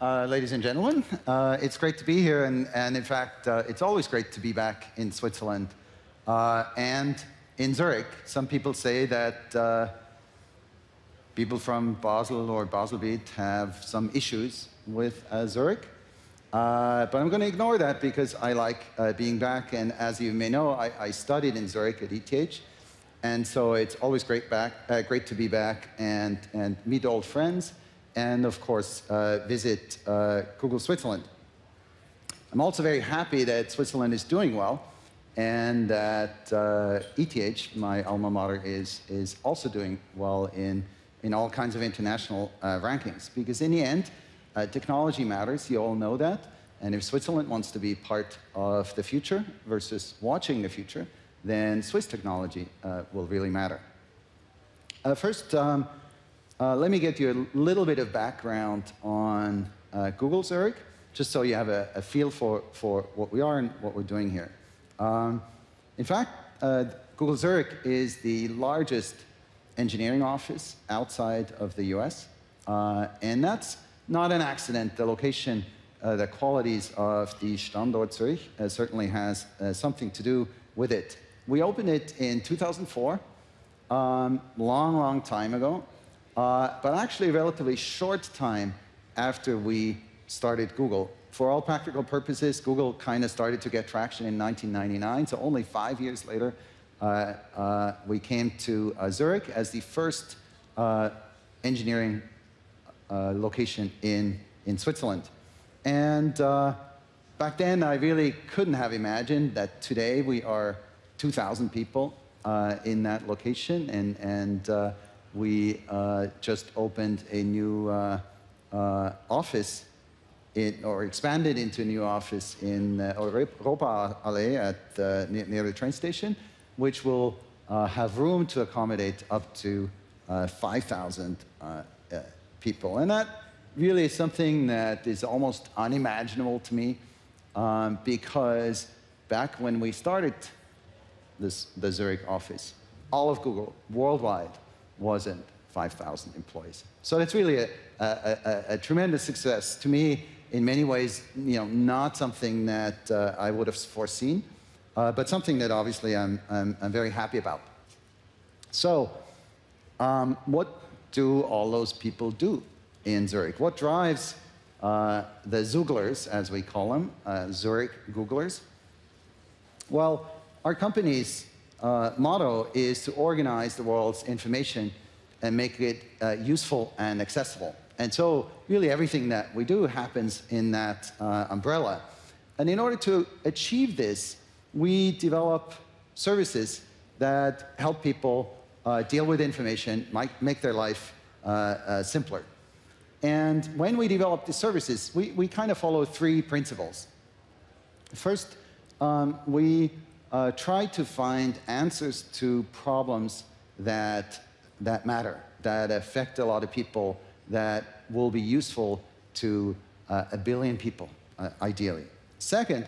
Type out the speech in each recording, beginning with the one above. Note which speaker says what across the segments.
Speaker 1: uh, ladies and gentlemen. Uh, it's great to be here, and, and in fact, uh, it's always great to be back in Switzerland uh, and in Zurich. Some people say that uh, people from Basel or Baselbiet have some issues with uh, Zurich. but I'm going to ignore that because I like being back, and as you may know, I, I, studied in Zurich at ETH, and so it's always great, back, great to be back and, and meet old friends and of course, uh, visit uh, Google Switzerland. I'm also very happy that Switzerland is doing well and that uh, ETH, my alma mater, is, is also doing well in, in all kinds of international uh, rankings. Because in the end, uh, technology matters, you all know that. And if Switzerland wants to be part of the future versus watching the future, then Swiss technology uh, will really matter. first, um, uh, let me get you a little bit of background on uh, Google Zurich, just so you have a, a, feel for, for what we are and what we're doing here. Um, in fact, uh, Google Zurich is the largest engineering office outside of the US, uh, and that's not an accident. The location, uh, the qualities of the Standort Zurich uh, certainly has something to do with it. We opened it in 2004, um, long, long time ago, uh, but actually a relatively short time after we started Google. For all practical purposes, Google kind of started to get traction in 1999, so only five years later, uh, uh, we came to uh, Zurich as the first uh, engineering uh, location in, in Switzerland. And back then, I really couldn't have imagined that today we are 2,000 people in that location, and, and we uh, just opened a new uh, uh, office in, or expanded into a new office in uh, Allee at, uh, near, near, the train station, which will uh, have room to accommodate up to 5,000 people. And that really is something that is almost unimaginable to me um, because back when we started this, the Zurich office, all of Google worldwide wasn't 5,000 employees. So it's really a, a, a, a, tremendous success. To me, in many ways, you know, not something that uh, I would have foreseen, uh, but something that obviously I'm, I'm, I'm very happy about. So, um, what do all those people do in Zurich? What drives uh, the Zooglers, as we call them, uh, Zurich Googlers? Well, our companies uh, motto is to organize the world's information and make it uh, useful and accessible. And so, really, everything that we do happens in that uh, umbrella. And in order to achieve this, we develop services that help people uh, deal with information, make their life uh, uh, simpler. And when we develop these services, we, we kind of follow three principles. First, um, we uh, try to find answers to problems that, that matter, that affect a lot of people, that will be useful to uh, a billion people, uh, ideally. Second,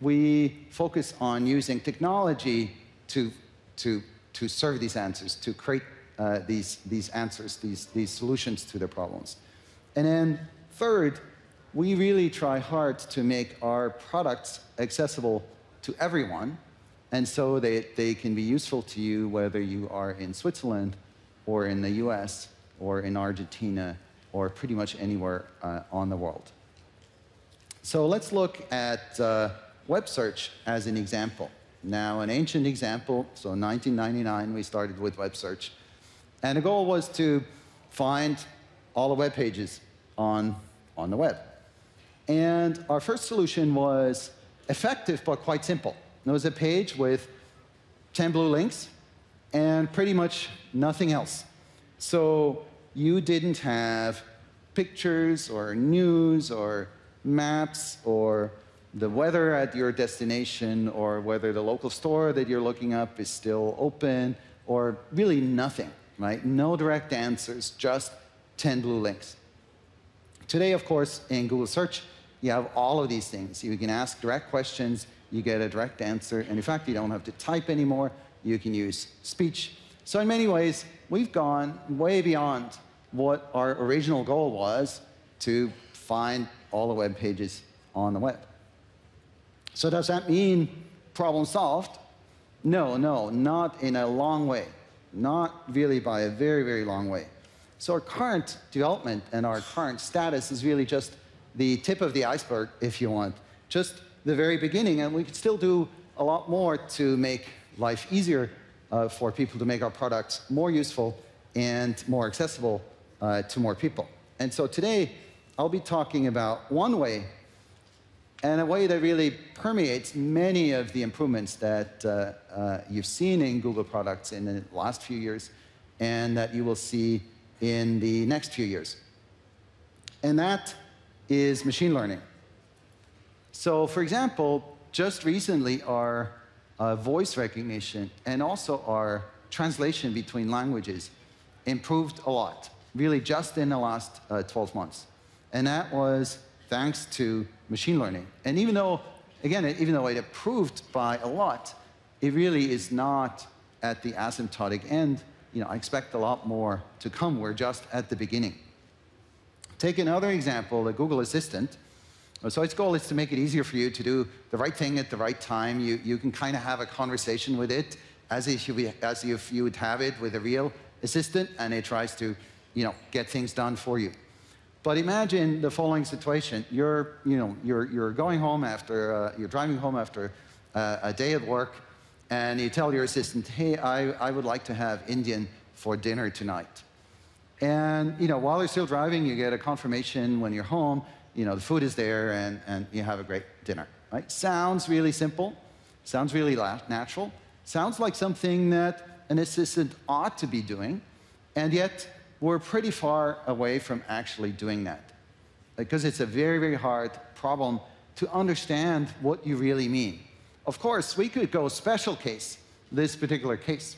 Speaker 1: we focus on using technology to, to, to serve these answers, to create uh, these, these answers, these, these solutions to the problems. And then third, we really try hard to make our products accessible to everyone and so they, they can be useful to you whether you are in Switzerland or in the US or in Argentina or pretty much anywhere uh, on the world. So let's look at uh, web search as an example. Now, an ancient example, so 1999 we started with web search. And the goal was to find all the web pages on, on the web. And our first solution was effective but quite simple. There was a page with 10 blue links and pretty much nothing else. So you didn't have pictures or news or maps or the weather at your destination or whether the local store that you're looking up is still open or really nothing, right? No direct answers, just 10 blue links. Today, of course, in Google Search, you have all of these things. You can ask direct questions, you get a direct answer. And in fact, you don't have to type anymore. You can use speech. So in many ways, we've gone way beyond what our original goal was to find all the web pages on the web. So does that mean problem solved? No, no, not in a long way. Not really by a very, very long way. So our current development and our current status is really just the tip of the iceberg, if you want. Just the very beginning, and we could still do a lot more to make life easier uh, for people to make our products more useful and more accessible uh, to more people. And so today, I'll be talking about one way, and a way that really permeates many of the improvements that uh, uh you've seen in Google products in the last few years, and that you will see in the next few years. And that is machine learning. So, for example, just recently, our uh, voice recognition and also our translation between languages improved a lot, really just in the last uh, 12 months. And that was thanks to machine learning. And even though, again, even though it improved by a lot, it really is not at the asymptotic end. You know, I expect a lot more to come. We're just at the beginning. Take another example, the Google Assistant. So its goal is to make it easier for you to do the right thing at the right time. You, you can kind of have a conversation with it as if, you, as if you would have it with a real assistant, and it tries to you know, get things done for you. But imagine the following situation. You're, you know, you're, you're going home after, uh, you're driving home after uh, a day at work, and you tell your assistant, hey, I, I would like to have Indian for dinner tonight. And you know, while you're still driving, you get a confirmation when you're home, you know, the food is there and, and you have a great dinner. Right? Sounds really simple, sounds really natural, sounds like something that an assistant ought to be doing, and yet we're pretty far away from actually doing that. Because it's a very, very hard problem to understand what you really mean. Of course, we could go special case, this particular case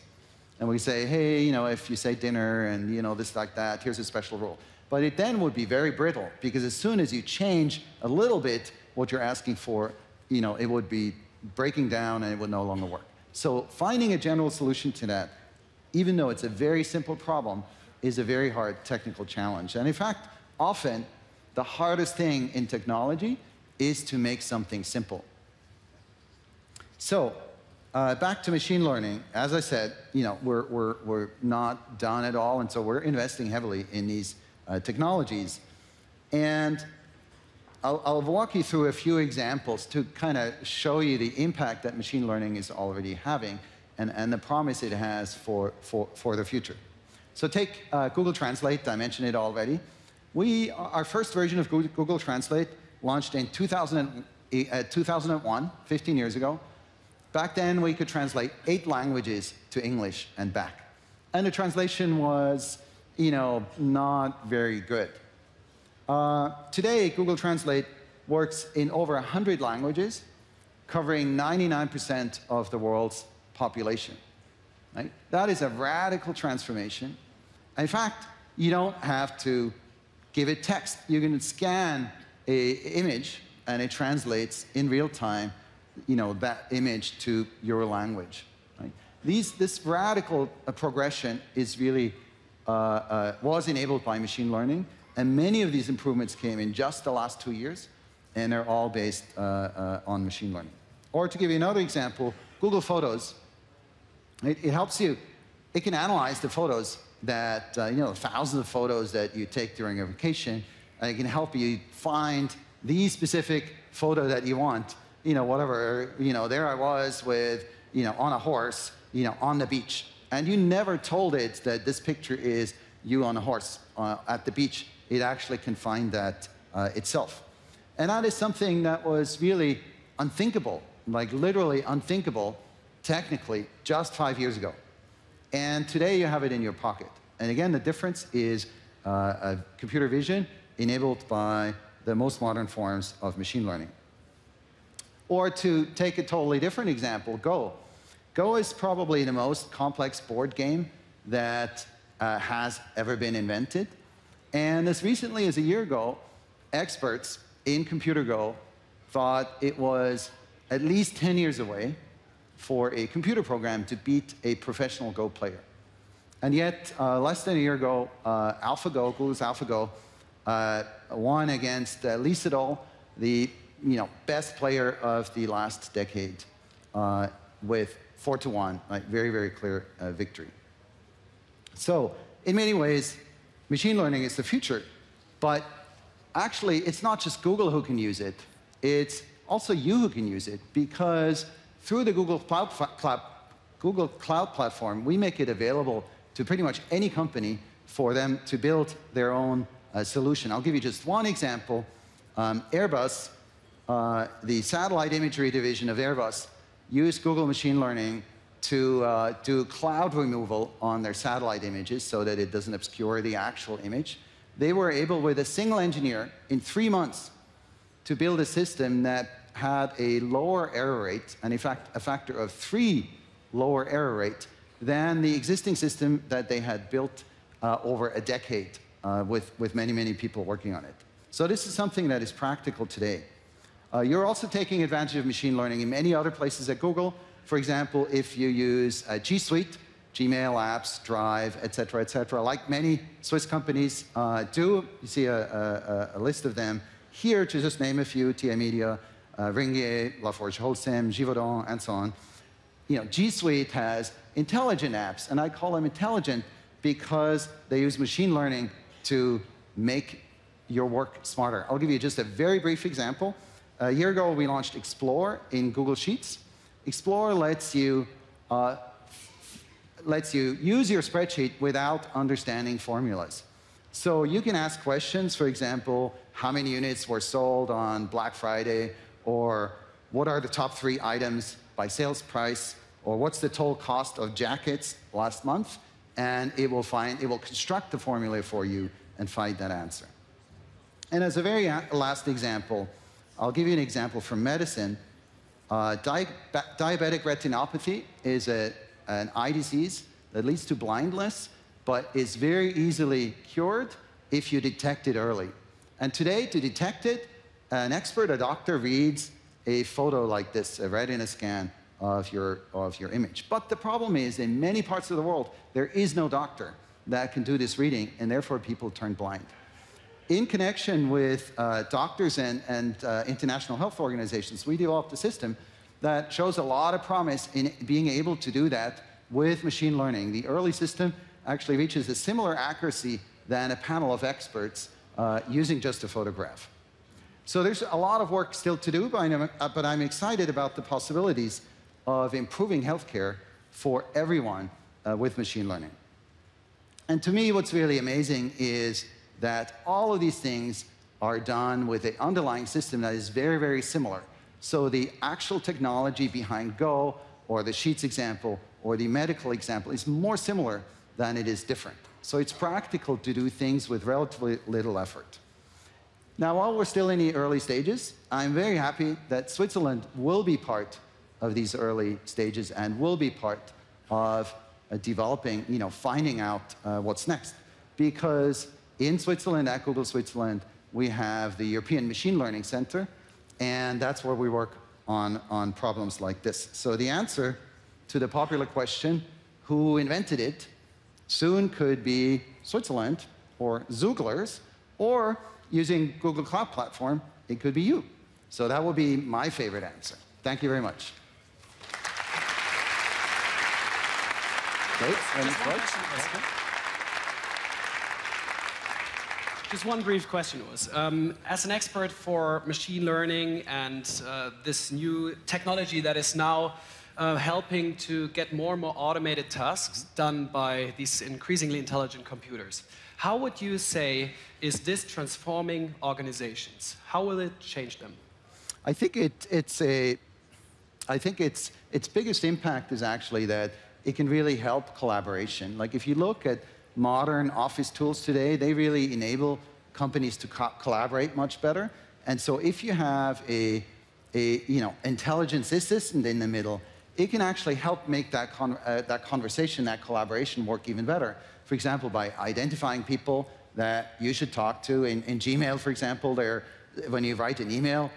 Speaker 1: and we say, hey, you know, if you say dinner and, you know, this like that, here's a special rule. But it then would be very brittle because as soon as you change a little bit what you're asking for, you know, it would be breaking down and it would no longer work. So finding a general solution to that, even though it's a very simple problem, is a very hard technical challenge. And in fact, often the hardest thing in technology is to make something simple. So uh, back to machine learning, as I said, you know, we're, we're, we're not done at all, and so we're investing heavily in these technologies. And I'll, I'll, walk you through a few examples to kind of show you the impact that machine learning is already having and, and the promise it has for, for, for the future. So take uh, Google Translate, I mentioned it already. We, our first version of Google Translate launched in 2000, uh, 2001, 15 years ago. Back then, we could translate eight languages to English and back. And the translation was, you know, not very good. Uh, today, Google Translate works in over 100 languages, covering 99% of the world's population. Right? That is a radical transformation. In fact, you don't have to give it text. You can scan an image, and it translates in real time you know, that image to your language. Right? These, this radical uh, progression is really, uh, uh, was enabled by machine learning, and many of these improvements came in just the last two years, and they're all based uh, uh, on machine learning. Or to give you another example, Google Photos, it, it helps you, it can analyze the photos that, you know, thousands of photos that you take during a vacation, and it can help you find the specific photo that you want you know, whatever, you know, there I was with, you know, on a horse, you know, on the beach. And you never told it that this picture is you on a horse uh, at the beach. It actually can find that uh, itself. And that is something that was really unthinkable, like literally unthinkable, technically, just five years ago. And today you have it in your pocket. And again, the difference is uh, computer vision enabled by the most modern forms of machine learning. Or to take a totally different example, Go. Go is probably the most complex board game that uh, has ever been invented. And as recently as a year ago, experts in computer Go thought it was at least 10 years away for a computer program to beat a professional Go player. And yet, uh, less than a year ago, uh, AlphaGo, Google's AlphaGo, uh, won against uh, Lee Sedol, the you know, best player of the last decade, uh, with four to one, like very, very clear uh, victory. So, in many ways, machine learning is the future, but actually, it's not just Google who can use it. It's also you who can use it because through the Google Cloud, Cloud, Google Cloud Platform, we make it available to pretty much any company for them to build their own uh, solution. I'll give you just one example. Um, Airbus, uh, the satellite imagery division of Airbus, used Google machine learning to uh, do cloud removal on their satellite images so that it doesn't obscure the actual image. They were able, with a single engineer, in three months, to build a system that had a lower error rate, and in fact, a factor of three lower error rate than the existing system that they had built uh, over a decade uh, with, with many, many people working on it. So this is something that is practical today. Uh, you're also taking advantage of machine learning in many other places at Google. For example, if you use uh, G Suite, Gmail apps, Drive, et cetera, et cetera, like many Swiss companies uh, do, you see a, a, a, list of them here to just name a few, Tamedia, uh, Ringier, Lafarge Holcim, Givaudan, and so on. You know, G Suite has intelligent apps, and I call them intelligent because they use machine learning to make your work smarter. I'll give you just a very brief example. A year ago, we launched Explore in Google Sheets. Explore lets you, uh, lets you use your spreadsheet without understanding formulas. So you can ask questions, for example, how many units were sold on Black Friday, or what are the top three items by sales price, or what's the total cost of jackets last month, and it will find, it will construct the formula for you and find that answer. And as a very last example, I'll give you an example from medicine. Uh, di diabetic retinopathy is a, an eye disease that leads to blindness, but is very easily cured if you detect it early. And today, to detect it, an expert, a doctor, reads a photo like this, a retina scan, of your, of your image. But the problem is, in many parts of the world, there is no doctor that can do this reading, and therefore people turn blind. In connection with uh, doctors and, and uh, international health organizations, we developed a system that shows a lot of promise in being able to do that with machine learning. The early system actually reaches a similar accuracy than a panel of experts uh, using just a photograph. So there's a lot of work still to do, but I'm, uh, but I'm excited about the possibilities of improving healthcare for everyone uh, with machine learning. And to me, what's really amazing is that all of these things are done with an underlying system that is very, very similar. So the actual technology behind Go, or the Sheets example, or the medical example is more similar than it is different. So it's practical to do things with relatively little effort. Now, while we're still in the early stages, I'm very happy that Switzerland will be part of these early stages and will be part of uh, developing, you know, finding out uh, what's next. Because in Switzerland, at Google Switzerland, we have the European Machine Learning Center, and that's where we work on, on problems like this. So the answer to the popular question, who invented it, soon could be Switzerland or Zooglers, or using Google Cloud Platform, it could be you. So that will be my favorite answer. Thank you very much.
Speaker 2: Great. Just one brief question was, um, as an expert for machine learning and uh, this new technology that is now uh, helping to get more and more automated tasks done by these increasingly intelligent computers, how would you say is this transforming organizations? How will it change them?
Speaker 1: I think it, it's a, I think its, its biggest impact is actually that it can really help collaboration. Like if you look at modern office tools today, they really enable companies to co collaborate much better. And so if you have a, a you know, intelligence assistant in the middle, it can actually help make that, con uh, that conversation, that collaboration work even better. For example, by identifying people that you should talk to. In, in Gmail, for example, there, when you write an email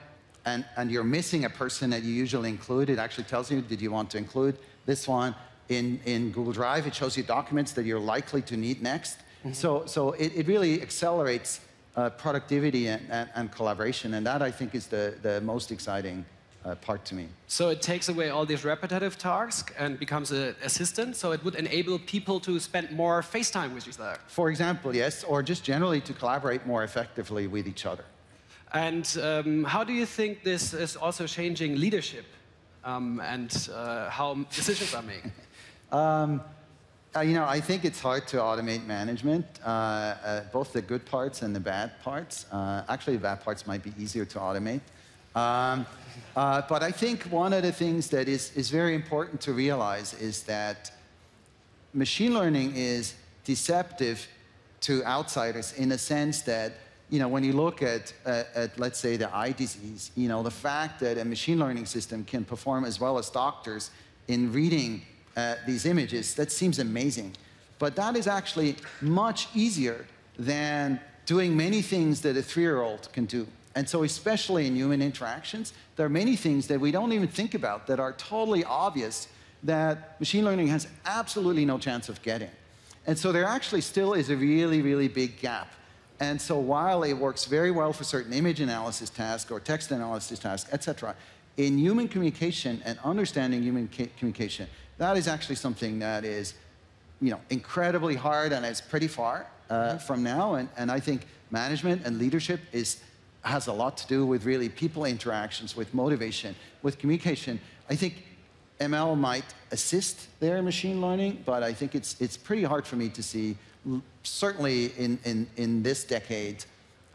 Speaker 1: and, and you're missing a person that you usually include, it actually tells you, did you want to include this one? In, in Google Drive. It shows you documents that you're likely to need next. Mm -hmm. So, so it, it really accelerates uh, productivity and, and, and, collaboration. And that, I think, is the, the most exciting uh, part to me.
Speaker 2: So it takes away all these repetitive tasks and becomes an assistant. So it would enable people to spend more face time with each other.
Speaker 1: For example, yes, or just generally to collaborate more effectively with each other.
Speaker 2: And um, how do you think this is also changing leadership um, and uh, how decisions are made?
Speaker 1: um, uh, you know, I think it's hard to automate management, uh, uh, both the good parts and the bad parts. Uh, actually, the bad parts might be easier to automate. Um, uh, but I think one of the things that is, is very important to realize is that machine learning is deceptive to outsiders in a sense that you know, when you look at, uh, at, let's say, the eye disease, you know, the fact that a machine learning system can perform as well as doctors in reading uh, these images, that seems amazing. But that is actually much easier than doing many things that a three-year-old can do. And so especially in human interactions, there are many things that we don't even think about that are totally obvious that machine learning has absolutely no chance of getting. And so there actually still is a really, really big gap. And so while it works very well for certain image analysis tasks or text analysis tasks, etc., in human communication and understanding human communication, that is actually something that is you know, incredibly hard and it's pretty far uh, mm-hmm. from now. And, and I think management and leadership is, has a lot to do with really people interactions, with motivation, with communication. I think ML might assist their machine learning, but I think it's, it's pretty hard for me to see, certainly in, in, in this decade,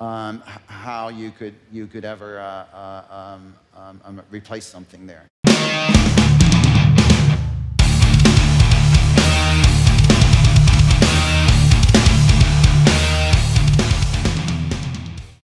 Speaker 1: um, how you could, you could ever uh, uh, um, um, um replace something there.